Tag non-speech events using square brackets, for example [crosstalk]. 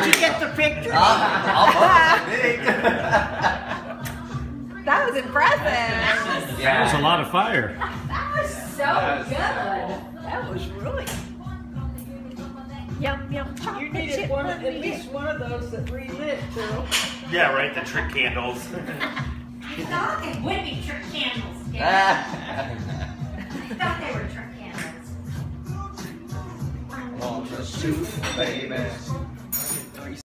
Did you get the picture? [laughs] That was impressive. That was a lot of fire. [laughs] That was so good. That was really. Yum yum You needed one, at least one of those that relit, girl. Yeah, right. The trick candles. [laughs] I thought they would be trick candles. Yeah. I thought they were trick candles. Want a soup, baby?